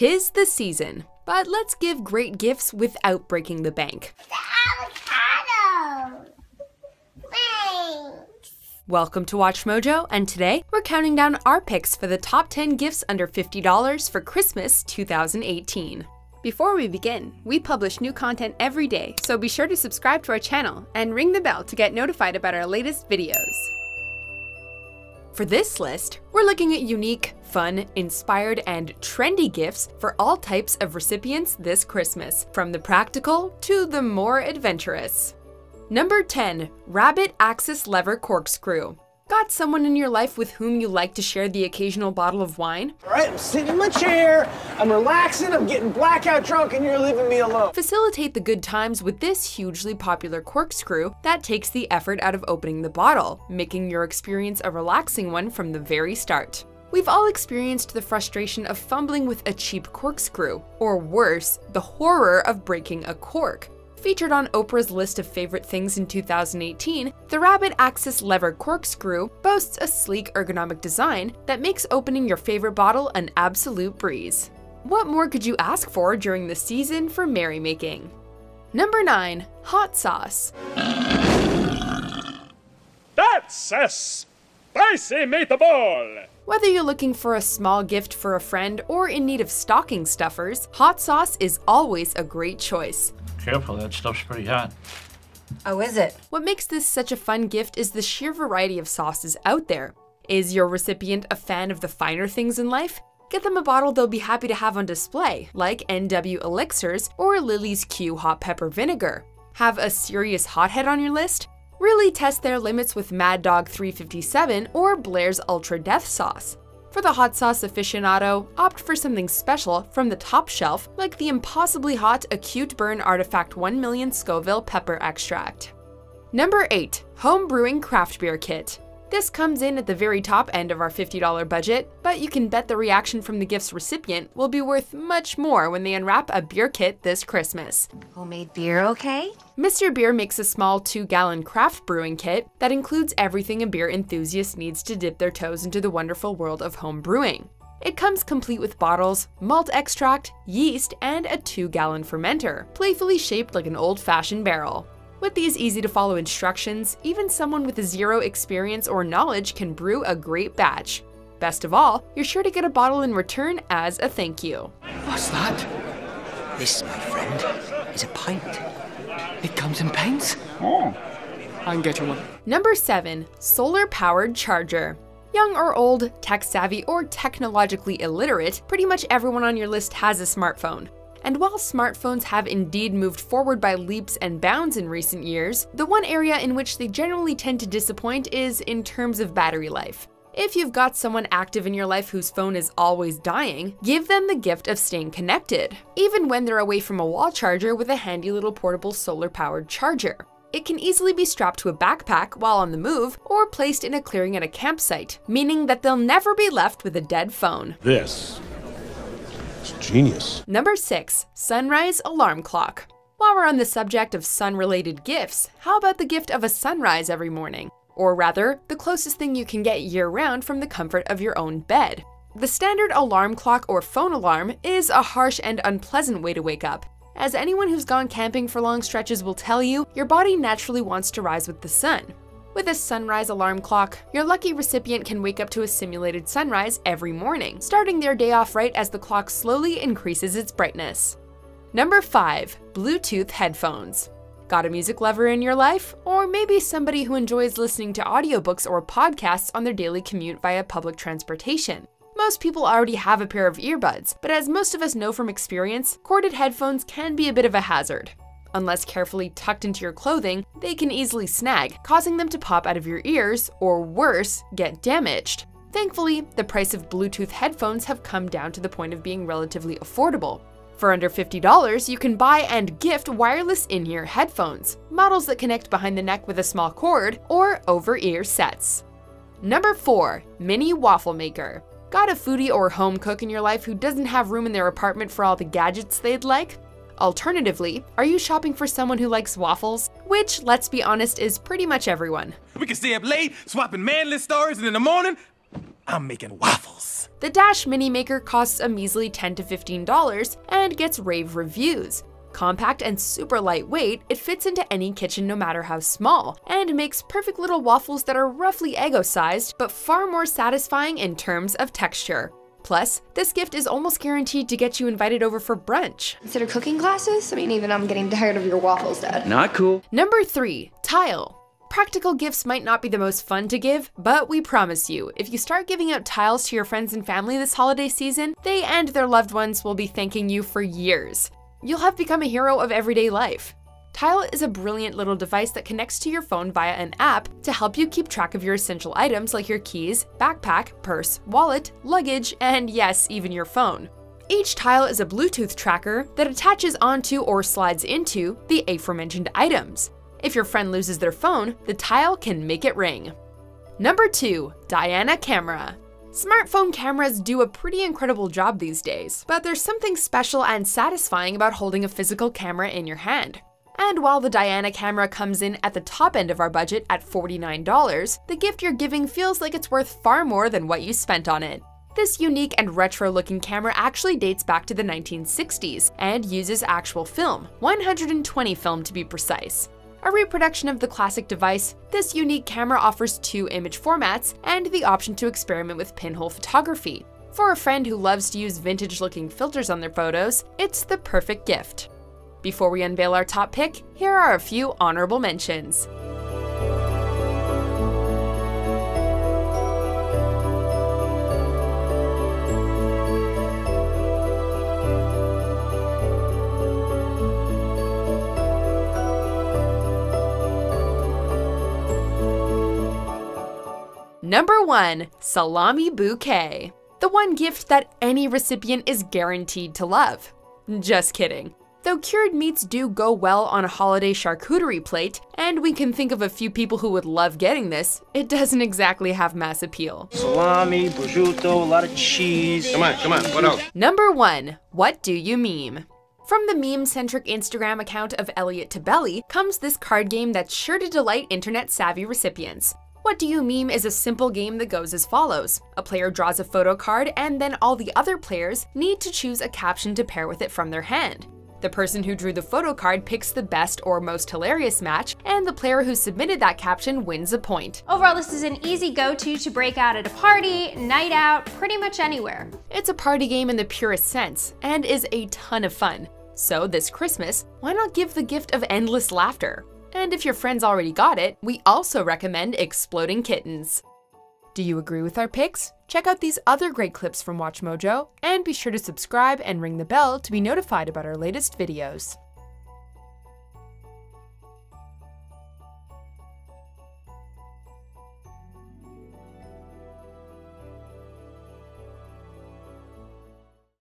Tis the season, but let's give great gifts without breaking the bank. Avocado! Thanks! Welcome to WatchMojo, and today we're counting down our picks for the top 10 gifts under $50 for Christmas 2018. Before we begin, we publish new content every day, so be sure to subscribe to our channel and ring the bell to get notified about our latest videos. For this list, we're looking at unique, fun, inspired, and trendy gifts for all types of recipients this Christmas, from the practical to the more adventurous. Number 10. Rabbit Axis Lever Corkscrew. Got someone in your life with whom you like to share the occasional bottle of wine? All right, I'm sitting in my chair, I'm relaxing, I'm getting blackout drunk, and you're leaving me alone. Facilitate the good times with this hugely popular corkscrew that takes the effort out of opening the bottle, making your experience a relaxing one from the very start. We've all experienced the frustration of fumbling with a cheap corkscrew, or worse, the horror of breaking a cork. Featured on Oprah's list of favorite things in 2018, the Rabbit Axis Lever Corkscrew boasts a sleek ergonomic design that makes opening your favorite bottle an absolute breeze. What more could you ask for during the season for merrymaking? Number 9. Hot Sauce. That's a spicy meatball! Whether you're looking for a small gift for a friend or in need of stocking stuffers, hot sauce is always a great choice. Careful, that stuff's pretty hot. Oh, is it? What makes this such a fun gift is the sheer variety of sauces out there. Is your recipient a fan of the finer things in life? Get them a bottle they'll be happy to have on display, like NW Elixirs or Lillie's Q Hot Pepper Vinegar. Have a serious hothead on your list? Really test their limits with Mad Dog 357 or Blair's Ultra Death Sauce. For the hot sauce aficionado, opt for something special from the top shelf, like the impossibly hot Acute Burn Artifact 1 million Scoville Pepper Extract. Number 8. Home Brewing Craft Beer Kit. This comes in at the very top end of our $50 budget, but you can bet the reaction from the gift's recipient will be worth much more when they unwrap a beer kit this Christmas. Homemade beer, okay? Mr. Beer makes a small 2 gallon craft brewing kit that includes everything a beer enthusiast needs to dip their toes into the wonderful world of home brewing. It comes complete with bottles, malt extract, yeast, and a 2 gallon fermenter, playfully shaped like an old fashioned barrel. With these easy to follow instructions, even someone with zero experience or knowledge can brew a great batch. Best of all, you're sure to get a bottle in return as a thank you. What's that? This, my friend, is a pint. It comes in pints. Oh, I can get you one. Number 7. Solar Powered Charger. Young or old, tech savvy, or technologically illiterate, pretty much everyone on your list has a smartphone. And while smartphones have indeed moved forward by leaps and bounds in recent years, the one area in which they generally tend to disappoint is in terms of battery life. If you've got someone active in your life whose phone is always dying, give them the gift of staying connected, even when they're away from a wall charger with a handy little portable solar powered charger. It can easily be strapped to a backpack while on the move or placed in a clearing at a campsite, meaning that they'll never be left with a dead phone. This Genius. Number 6. Sunrise Alarm Clock. While we're on the subject of sun related gifts, how about the gift of a sunrise every morning? Or rather, the closest thing you can get year round from the comfort of your own bed. The standard alarm clock or phone alarm is a harsh and unpleasant way to wake up. As anyone who's gone camping for long stretches will tell you, your body naturally wants to rise with the sun. With a sunrise alarm clock, your lucky recipient can wake up to a simulated sunrise every morning, starting their day off right as the clock slowly increases its brightness. Number 5. Bluetooth Headphones. Got a music lover in your life? Or maybe somebody who enjoys listening to audiobooks or podcasts on their daily commute via public transportation? Most people already have a pair of earbuds, but as most of us know from experience, corded headphones can be a bit of a hazard. Unless carefully tucked into your clothing, they can easily snag, causing them to pop out of your ears, or worse, get damaged. Thankfully, the price of Bluetooth headphones have come down to the point of being relatively affordable. For under $50, you can buy and gift wireless in-ear headphones, models that connect behind the neck with a small cord, or over-ear sets. Number 4. Mini Waffle Maker. Got a foodie or home cook in your life who doesn't have room in their apartment for all the gadgets they'd like? Alternatively, are you shopping for someone who likes waffles? Which, let's be honest, is pretty much everyone. We can stay up late, swapping manly stories, and in the morning, I'm making waffles. The Dash Mini Maker costs a measly 10 to $15 and gets rave reviews. Compact and super lightweight, it fits into any kitchen no matter how small, and makes perfect little waffles that are roughly Eggo sized, but far more satisfying in terms of texture. Plus, this gift is almost guaranteed to get you invited over for brunch. Consider cooking classes? I mean, even I'm getting tired of your waffles, Dad. Not cool. Number 3. Tile. Practical gifts might not be the most fun to give, but we promise you, if you start giving out tiles to your friends and family this holiday season, they and their loved ones will be thanking you for years. You'll have become a hero of everyday life. Tile is a brilliant little device that connects to your phone via an app to help you keep track of your essential items like your keys, backpack, purse, wallet, luggage, and yes, even your phone. Each tile is a Bluetooth tracker that attaches onto or slides into the aforementioned items. If your friend loses their phone, the tile can make it ring. Number 2. Diana Camera Smartphone cameras do a pretty incredible job these days, but there's something special and satisfying about holding a physical camera in your hand. And while the Diana camera comes in at the top end of our budget at $49, the gift you're giving feels like it's worth far more than what you spent on it. This unique and retro looking camera actually dates back to the 1960s and uses actual film, 120 film to be precise. A reproduction of the classic device, this unique camera offers two image formats and the option to experiment with pinhole photography. For a friend who loves to use vintage looking filters on their photos, it's the perfect gift. Before we unveil our top pick, here are a few honorable mentions. Number 1. Salami Bouquet. The one gift that any recipient is guaranteed to love. Just kidding. Though cured meats do go well on a holiday charcuterie plate, and we can think of a few people who would love getting this, it doesn't exactly have mass appeal. Salami, prosciutto, a lot of cheese. Come on, come on, what else? Number 1. What do you meme? From the meme-centric Instagram account of Elliot Tebele comes this card game that's sure to delight internet-savvy recipients. What Do You Meme is a simple game that goes as follows. A player draws a photo card, and then all the other players need to choose a caption to pair with it from their hand. The person who drew the photo card picks the best or most hilarious match, and the player who submitted that caption wins a point. Overall, this is an easy go-to to break out at a party, night out, pretty much anywhere. It's a party game in the purest sense, and is a ton of fun. So this Christmas, why not give the gift of endless laughter? And if your friends already got it, we also recommend Exploding Kittens. Do you agree with our picks? Check out these other great clips from WatchMojo, and be sure to subscribe and ring the bell to be notified about our latest videos.